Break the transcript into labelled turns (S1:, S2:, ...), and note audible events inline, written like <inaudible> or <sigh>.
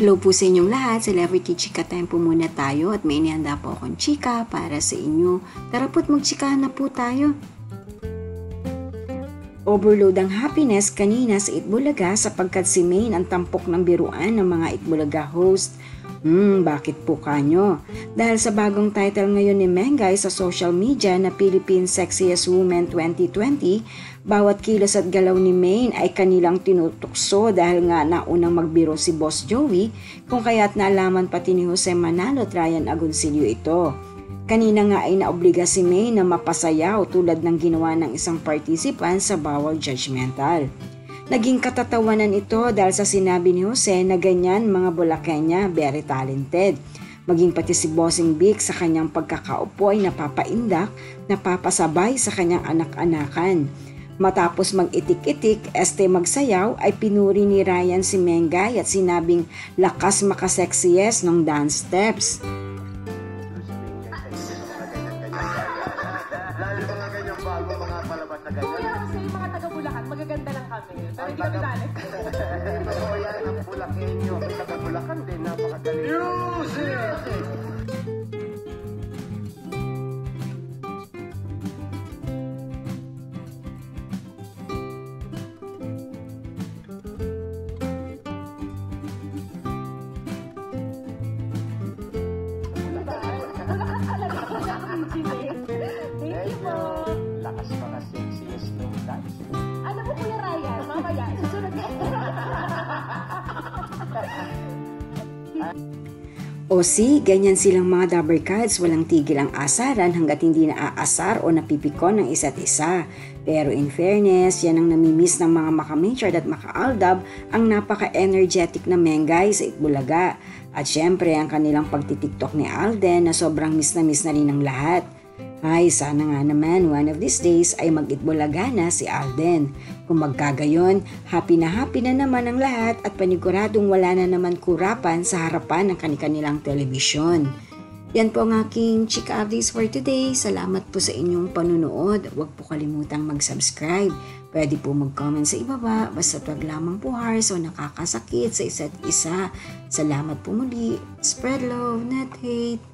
S1: Hello po sa inyong lahat. Celebrity Chika time po muna tayo at may inihanda po akong chika para sa inyo. Tara po't magchika na po tayo. Overload ang happiness kanina sa Itbulaga sapagkat si Maine ang tampok ng biruan ng mga Itbulaga host. Hmm, bakit po kanyo? Dahil sa bagong title ngayon ni Mengay sa social media na Philippine Sexiest Woman 2020, bawat kilos at galaw ni Maine ay kanilang tinutukso dahil nga naunang magbiro si Boss Joey kung kaya't naalaman pati ni Jose Manalo at Ryan Agoncillo ito. Kanina nga ay naobliga si May na mapasayaw tulad ng ginawa ng isang participant sa bawal judgmental. Naging katatawanan ito dahil sa sinabi ni Jose na ganyan mga Bulakenya very talented. Maging pati si Bossing Vic sa kanyang pagkakaupo ay napapaindak, napapasabay sa kanyang anak-anakan. Matapos mag-itik-itik, este magsayaw ay pinuri ni Ryan si Mengay at sinabing lakas makasexiest ng dance steps.
S2: Palabas na ganyan.
S3: Yung mga taga Bulacan, magaganda lang kami. Pero hindi kami talent.
S2: Ito yan ang Bulakenyo. <laughs> Ang taga Bulacan din, napakagaling.
S3: Bulacan
S1: O si, ganyan silang mga dabber cards, walang tigil ang asaran hanggat hindi naaasar o napipikon ng isa't isa. Pero in fairness, yan ang namimiss ng mga makamatured at makaaldab ang napaka-energetic na Mengay sa Itbulaga. At syempre, ang kanilang pagtitiktok ni Alden na sobrang miss na miss na rin ng lahat. Ay, sana nga naman one of these days ay mag-itbulaga si Alden. Kung magkagayon, happy na happy na naman ang lahat at paniguradong wala na naman kurapan sa harapan ng kanilang telebisyon. Yan po ang aking chika updates for today. Salamat po sa inyong panunood. Huwag po kalimutang mag-subscribe. Pwede po mag-comment sa ibaba. Basta wag lamang po harsh o nakakasakit sa isa't isa. Salamat po muli. Spread love, not hate.